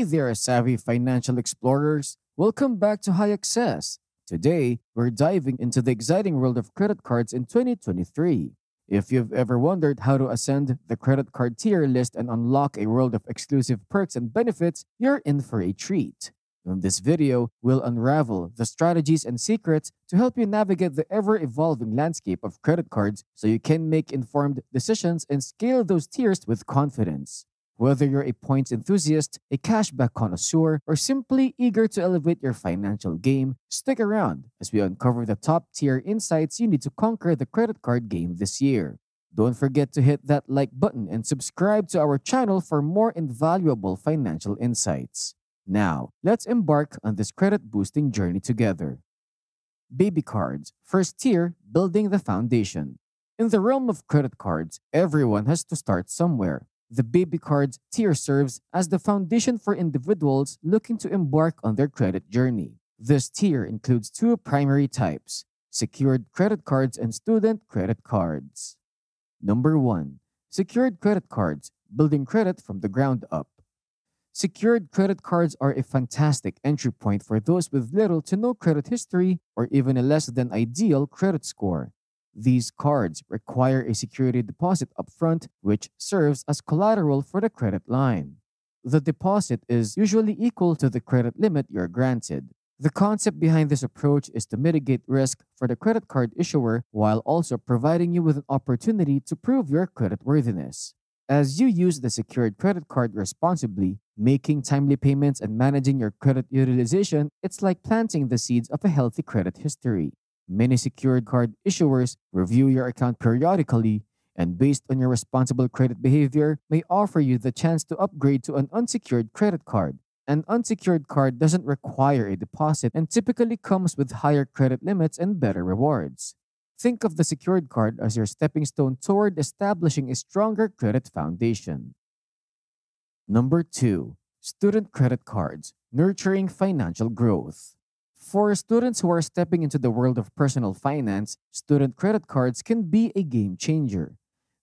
Hey there, savvy financial explorers. Welcome back to High Excess. Today, we're diving into the exciting world of credit cards in 2023. If you've ever wondered how to ascend the credit card tier list and unlock a world of exclusive perks and benefits, you're in for a treat. In this video, we'll unravel the strategies and secrets to help you navigate the ever evolving landscape of credit cards so you can make informed decisions and scale those tiers with confidence. Whether you're a points enthusiast, a cashback connoisseur, or simply eager to elevate your financial game, stick around as we uncover the top tier insights you need to conquer the credit card game this year. Don't forget to hit that like button and subscribe to our channel for more invaluable financial insights. Now, let's embark on this credit boosting journey together. Baby cards, first tier, building the foundation. In the realm of credit cards, everyone has to start somewhere. The baby cards tier serves as the foundation for individuals looking to embark on their credit journey. This tier includes two primary types secured credit cards and student credit cards. Number 1. Secured credit cards, building credit from the ground up. Secured credit cards are a fantastic entry point for those with little to no credit history or even a less than ideal credit score. These cards require a security deposit upfront, which serves as collateral for the credit line. The deposit is usually equal to the credit limit you're granted. The concept behind this approach is to mitigate risk for the credit card issuer while also providing you with an opportunity to prove your creditworthiness. As you use the secured credit card responsibly, making timely payments and managing your credit utilization, it's like planting the seeds of a healthy credit history. Many secured card issuers review your account periodically and based on your responsible credit behavior may offer you the chance to upgrade to an unsecured credit card. An unsecured card doesn't require a deposit and typically comes with higher credit limits and better rewards. Think of the secured card as your stepping stone toward establishing a stronger credit foundation. Number 2. Student credit cards, nurturing financial growth. For students who are stepping into the world of personal finance, student credit cards can be a game changer.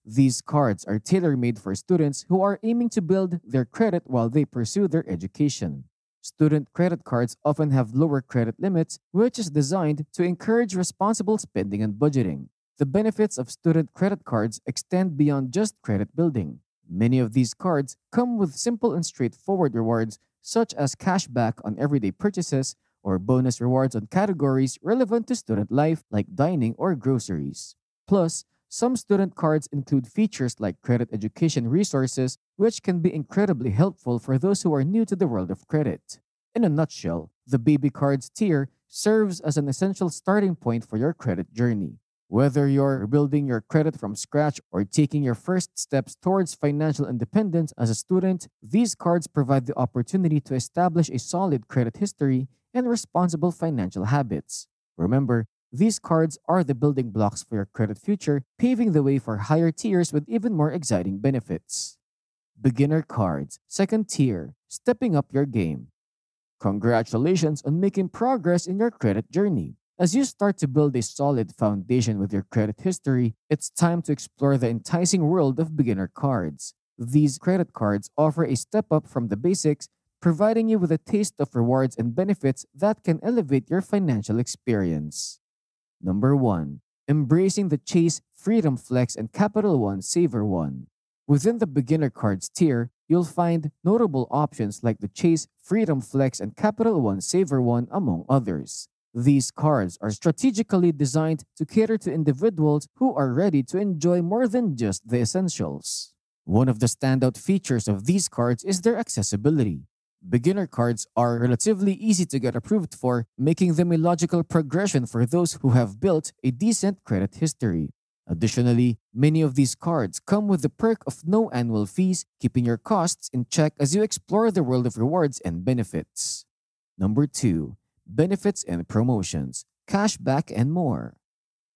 These cards are tailor made for students who are aiming to build their credit while they pursue their education. Student credit cards often have lower credit limits, which is designed to encourage responsible spending and budgeting. The benefits of student credit cards extend beyond just credit building. Many of these cards come with simple and straightforward rewards, such as cash back on everyday purchases or bonus rewards on categories relevant to student life like dining or groceries. Plus, some student cards include features like credit education resources, which can be incredibly helpful for those who are new to the world of credit. In a nutshell, the baby cards tier serves as an essential starting point for your credit journey. Whether you're building your credit from scratch or taking your first steps towards financial independence as a student, these cards provide the opportunity to establish a solid credit history and responsible financial habits. Remember, these cards are the building blocks for your credit future, paving the way for higher tiers with even more exciting benefits. Beginner cards, second tier, stepping up your game. Congratulations on making progress in your credit journey. As you start to build a solid foundation with your credit history, it's time to explore the enticing world of beginner cards. These credit cards offer a step up from the basics providing you with a taste of rewards and benefits that can elevate your financial experience. Number 1. Embracing the Chase Freedom Flex and Capital One SavorOne. Within the beginner cards tier, you'll find notable options like the Chase Freedom Flex and Capital One SavorOne, among others. These cards are strategically designed to cater to individuals who are ready to enjoy more than just the essentials. One of the standout features of these cards is their accessibility. Beginner cards are relatively easy to get approved for, making them a logical progression for those who have built a decent credit history. Additionally, many of these cards come with the perk of no annual fees, keeping your costs in check as you explore the world of rewards and benefits. Number 2. Benefits and promotions, cashback, and more.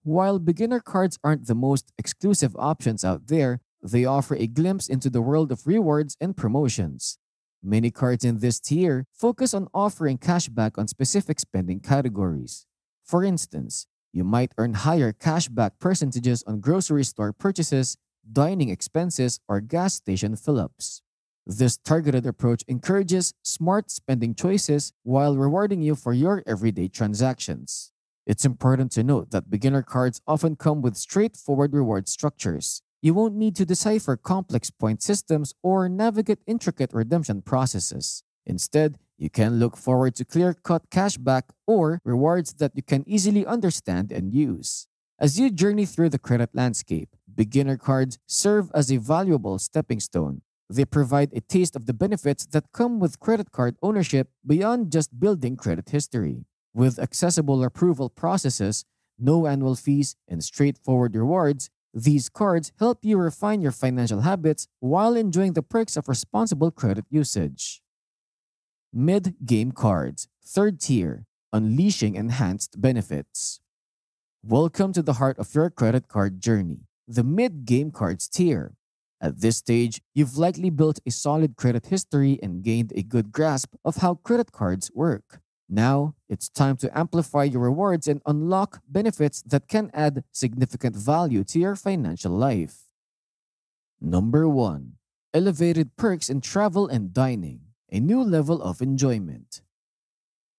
While beginner cards aren't the most exclusive options out there, they offer a glimpse into the world of rewards and promotions. Many cards in this tier focus on offering cashback on specific spending categories. For instance, you might earn higher cashback percentages on grocery store purchases, dining expenses, or gas station fill-ups. This targeted approach encourages smart spending choices while rewarding you for your everyday transactions. It's important to note that beginner cards often come with straightforward reward structures. You won't need to decipher complex point systems or navigate intricate redemption processes. Instead, you can look forward to clear cut cashback or rewards that you can easily understand and use. As you journey through the credit landscape, beginner cards serve as a valuable stepping stone. They provide a taste of the benefits that come with credit card ownership beyond just building credit history. With accessible approval processes, no annual fees, and straightforward rewards, these cards help you refine your financial habits while enjoying the perks of responsible credit usage. Mid Game Cards, third tier, unleashing enhanced benefits. Welcome to the heart of your credit card journey, the Mid Game Cards tier. At this stage, you've likely built a solid credit history and gained a good grasp of how credit cards work. Now, it's time to amplify your rewards and unlock benefits that can add significant value to your financial life. Number 1. Elevated perks in travel and dining, a new level of enjoyment.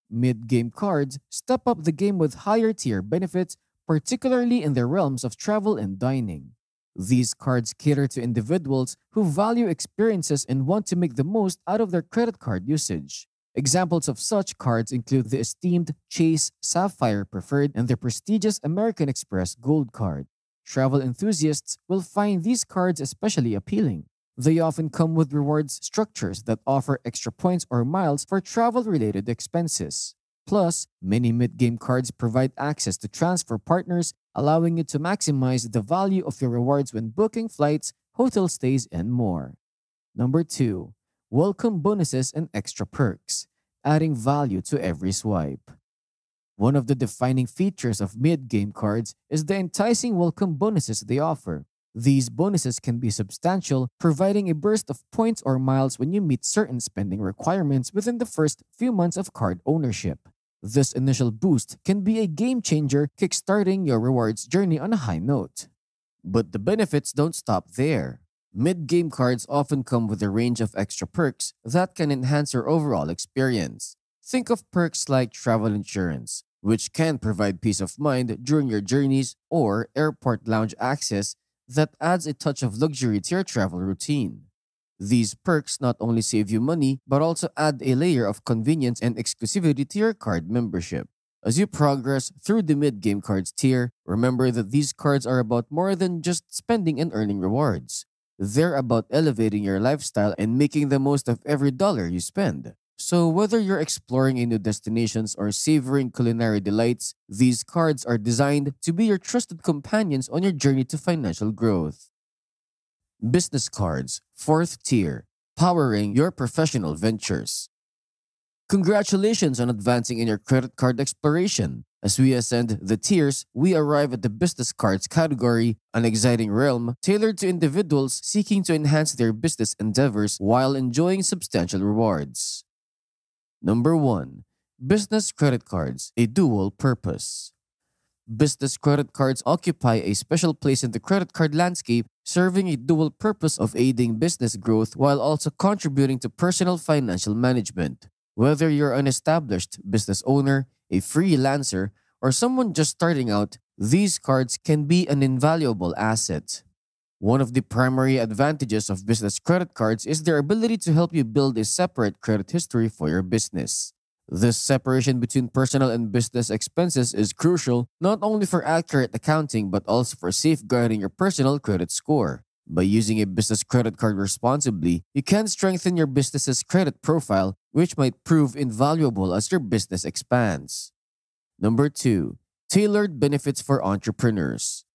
Mid game cards step up the game with higher tier benefits, particularly in the realms of travel and dining. These cards cater to individuals who value experiences and want to make the most out of their credit card usage. Examples of such cards include the esteemed Chase Sapphire Preferred and the prestigious American Express Gold Card. Travel enthusiasts will find these cards especially appealing. They often come with rewards structures that offer extra points or miles for travel related expenses. Plus, many mid game cards provide access to transfer partners, allowing you to maximize the value of your rewards when booking flights, hotel stays, and more. Number 2 welcome bonuses and extra perks, adding value to every swipe. One of the defining features of mid game cards is the enticing welcome bonuses they offer. These bonuses can be substantial, providing a burst of points or miles when you meet certain spending requirements within the first few months of card ownership. This initial boost can be a game changer, kickstarting your rewards journey on a high note. But the benefits don't stop there. Mid game cards often come with a range of extra perks that can enhance your overall experience. Think of perks like travel insurance, which can provide peace of mind during your journeys, or airport lounge access that adds a touch of luxury to your travel routine. These perks not only save you money, but also add a layer of convenience and exclusivity to your card membership. As you progress through the mid game cards tier, remember that these cards are about more than just spending and earning rewards. They're about elevating your lifestyle and making the most of every dollar you spend. So, whether you're exploring new destinations or savoring culinary delights, these cards are designed to be your trusted companions on your journey to financial growth. Business Cards, fourth tier, powering your professional ventures. Congratulations on advancing in your credit card exploration. As we ascend the tiers, we arrive at the business cards category, an exciting realm tailored to individuals seeking to enhance their business endeavors while enjoying substantial rewards. Number 1. Business credit cards, a dual purpose. Business credit cards occupy a special place in the credit card landscape, serving a dual purpose of aiding business growth while also contributing to personal financial management. Whether you're an established business owner, a freelancer, or someone just starting out, these cards can be an invaluable asset. One of the primary advantages of business credit cards is their ability to help you build a separate credit history for your business. This separation between personal and business expenses is crucial not only for accurate accounting but also for safeguarding your personal credit score. By using a business credit card responsibly, you can strengthen your business's credit profile, which might prove invaluable as your business expands. Number 2. Tailored benefits for entrepreneurs.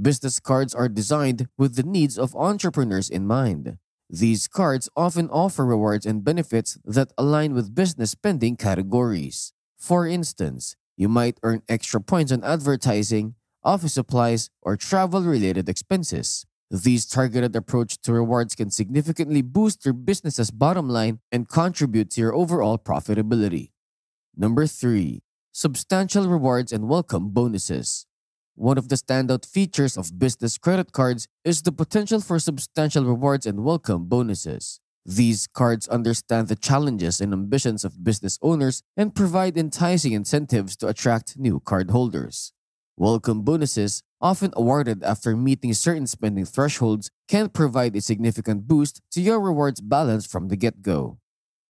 Business cards are designed with the needs of entrepreneurs in mind. These cards often offer rewards and benefits that align with business spending categories. For instance, you might earn extra points on advertising, office supplies, or travel related expenses. These targeted approach to rewards can significantly boost your business's bottom line and contribute to your overall profitability. Number 3. Substantial rewards and welcome bonuses. One of the standout features of business credit cards is the potential for substantial rewards and welcome bonuses. These cards understand the challenges and ambitions of business owners and provide enticing incentives to attract new cardholders. Welcome bonuses, often awarded after meeting certain spending thresholds, can provide a significant boost to your rewards balance from the get go.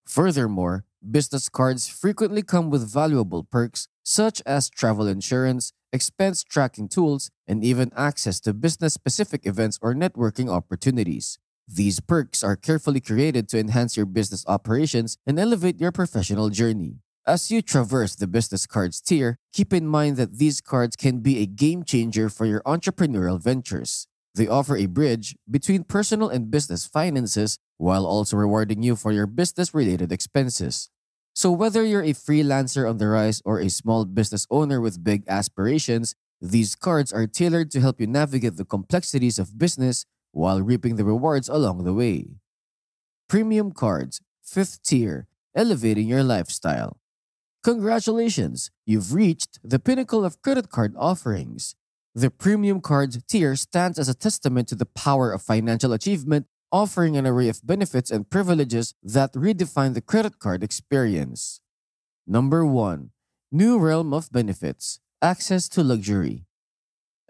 Furthermore, business cards frequently come with valuable perks such as travel insurance, expense tracking tools, and even access to business specific events or networking opportunities. These perks are carefully created to enhance your business operations and elevate your professional journey. As you traverse the business cards tier, keep in mind that these cards can be a game changer for your entrepreneurial ventures. They offer a bridge between personal and business finances while also rewarding you for your business related expenses. So, whether you're a freelancer on the rise or a small business owner with big aspirations, these cards are tailored to help you navigate the complexities of business while reaping the rewards along the way. Premium Cards, 5th tier, elevating your lifestyle. Congratulations! You've reached the pinnacle of credit card offerings. The Premium Cards tier stands as a testament to the power of financial achievement, offering an array of benefits and privileges that redefine the credit card experience. Number 1. New Realm of Benefits Access to Luxury.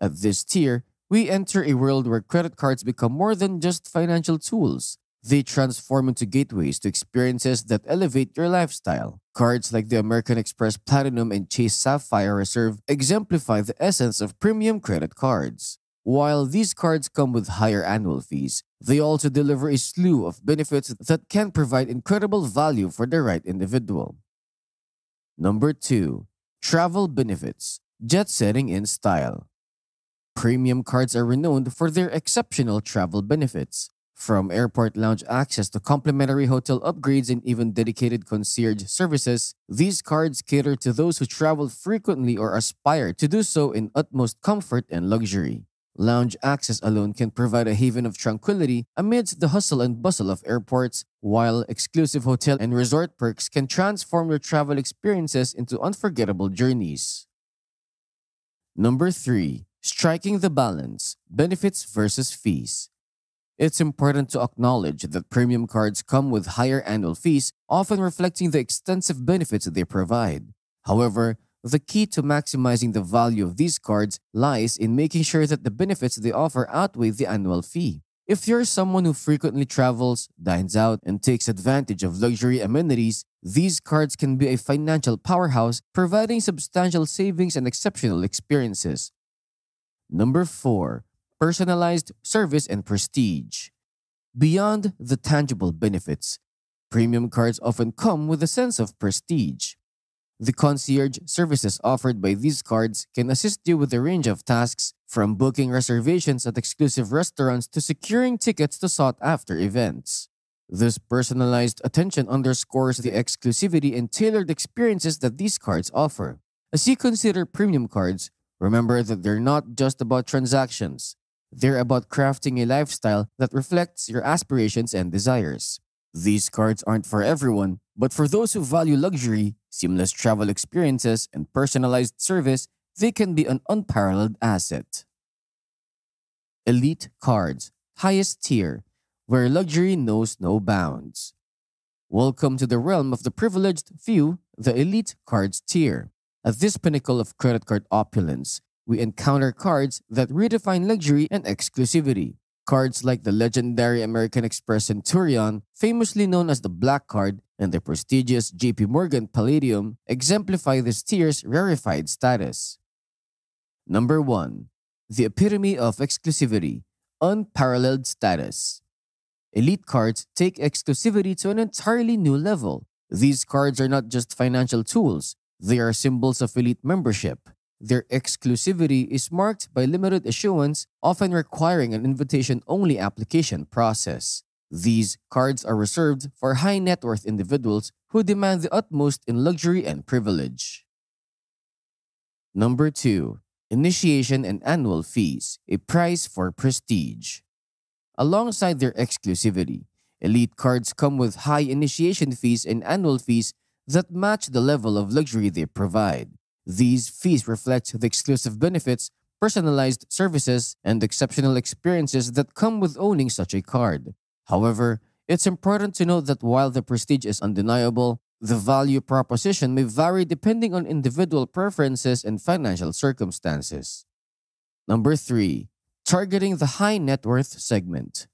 At this tier, we enter a world where credit cards become more than just financial tools. They transform into gateways to experiences that elevate your lifestyle. Cards like the American Express Platinum and Chase Sapphire Reserve exemplify the essence of premium credit cards. While these cards come with higher annual fees, they also deliver a slew of benefits that can provide incredible value for the right individual. Number 2. Travel Benefits Jet Setting in Style Premium cards are renowned for their exceptional travel benefits. From airport lounge access to complimentary hotel upgrades and even dedicated concierge services, these cards cater to those who travel frequently or aspire to do so in utmost comfort and luxury. Lounge access alone can provide a haven of tranquility amidst the hustle and bustle of airports, while exclusive hotel and resort perks can transform your travel experiences into unforgettable journeys. Number 3. Striking the balance benefits versus fees. It's important to acknowledge that premium cards come with higher annual fees, often reflecting the extensive benefits they provide. However, the key to maximizing the value of these cards lies in making sure that the benefits they offer outweigh the annual fee. If you're someone who frequently travels, dines out, and takes advantage of luxury amenities, these cards can be a financial powerhouse, providing substantial savings and exceptional experiences. Number 4. Personalized service and prestige. Beyond the tangible benefits, premium cards often come with a sense of prestige. The concierge services offered by these cards can assist you with a range of tasks from booking reservations at exclusive restaurants to securing tickets to sought after events. This personalized attention underscores the exclusivity and tailored experiences that these cards offer. As you consider premium cards, Remember that they're not just about transactions. They're about crafting a lifestyle that reflects your aspirations and desires. These cards aren't for everyone, but for those who value luxury, seamless travel experiences, and personalized service, they can be an unparalleled asset. Elite Cards, highest tier, where luxury knows no bounds. Welcome to the realm of the privileged few, the Elite Cards tier. At this pinnacle of credit card opulence, we encounter cards that redefine luxury and exclusivity. Cards like the legendary American Express Centurion, famously known as the Black Card, and the prestigious JP Morgan Palladium exemplify this tier's rarefied status. Number 1. The epitome of exclusivity, unparalleled status. Elite cards take exclusivity to an entirely new level. These cards are not just financial tools, they are symbols of elite membership. Their exclusivity is marked by limited issuance, often requiring an invitation only application process. These cards are reserved for high net worth individuals who demand the utmost in luxury and privilege. Number 2. Initiation and annual fees, a price for prestige. Alongside their exclusivity, elite cards come with high initiation fees and annual fees that match the level of luxury they provide. These fees reflect the exclusive benefits, personalized services, and exceptional experiences that come with owning such a card. However, It's important to note that while the prestige is undeniable, the value proposition may vary depending on individual preferences and financial circumstances. Number 3. Targeting the high net worth segment.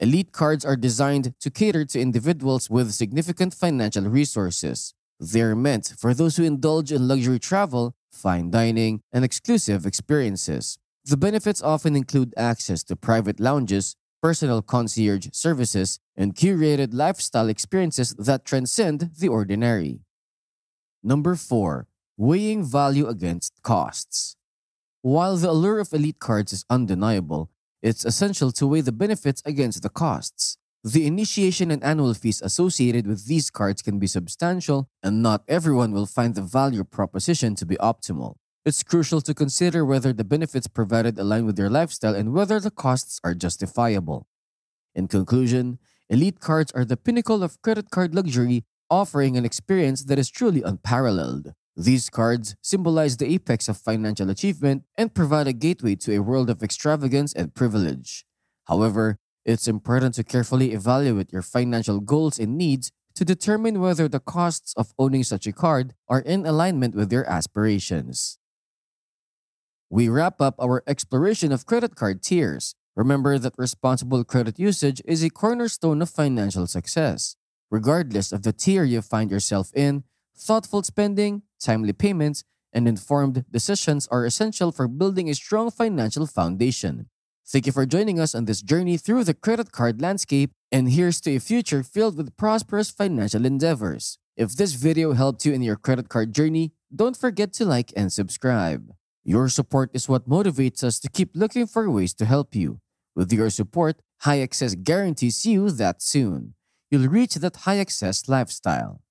Elite cards are designed to cater to individuals with significant financial resources. They're meant for those who indulge in luxury travel, fine dining, and exclusive experiences. The benefits often include access to private lounges, personal concierge services, and curated lifestyle experiences that transcend the ordinary. Number 4. Weighing value against costs. While the allure of elite cards is undeniable, it's essential to weigh the benefits against the costs. The initiation and annual fees associated with these cards can be substantial, and not everyone will find the value proposition to be optimal. It's crucial to consider whether the benefits provided align with your lifestyle and whether the costs are justifiable. In conclusion, elite cards are the pinnacle of credit card luxury, offering an experience that is truly unparalleled. These cards symbolize the apex of financial achievement and provide a gateway to a world of extravagance and privilege. However, it's important to carefully evaluate your financial goals and needs to determine whether the costs of owning such a card are in alignment with your aspirations. We wrap up our exploration of credit card tiers. Remember that responsible credit usage is a cornerstone of financial success. Regardless of the tier you find yourself in, thoughtful spending, timely payments, and informed decisions are essential for building a strong financial foundation. Thank you for joining us on this journey through the credit card landscape, and here's to a future filled with prosperous financial endeavors. If this video helped you in your credit card journey, don't forget to like and subscribe. Your support is what motivates us to keep looking for ways to help you. With your support, High Excess guarantees you that soon you'll reach that high access lifestyle.